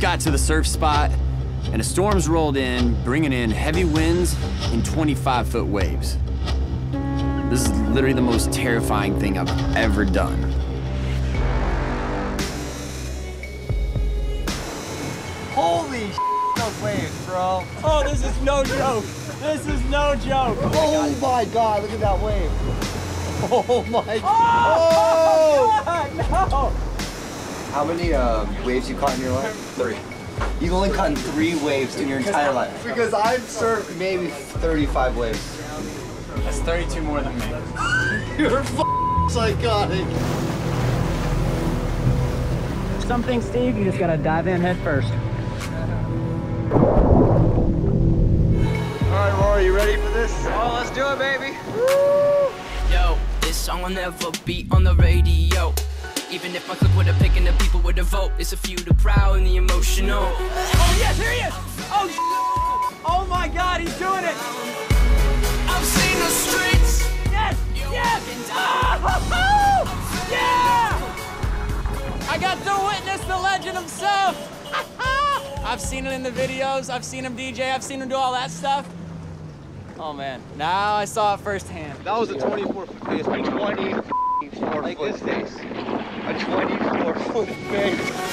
just got to the surf spot, and a storm's rolled in, bringing in heavy winds and 25 foot waves. This is literally the most terrifying thing I've ever done. Holy those waves, bro. Oh, this is no joke. This is no joke. Oh my oh god, look at that wave. Oh, oh my Oh, God, no. How many uh, waves you caught in your life? Three. You've only caught three waves in your entire life. Because I've surfed maybe 35 waves. That's 32 more than me. You're f psychotic. Something, Steve, you just gotta dive in head first. All right, Rory, you ready for this? Oh, let's do it, baby. Yo, this song will never be on the radio. Even if my click would have picked and the people would have vote, it's a few the proud and the emotional. Oh, yes, here he is. Oh, sh- oh my God, he's doing it. I've seen the streets. Yes, yes. Oh, yeah. I got to witness the legend himself. I've seen it in the videos. I've seen him DJ. I've seen him do all that stuff. Oh man, now I saw it firsthand. That was a 24 foot face. A 24 Like foot this face. A 24 foot face.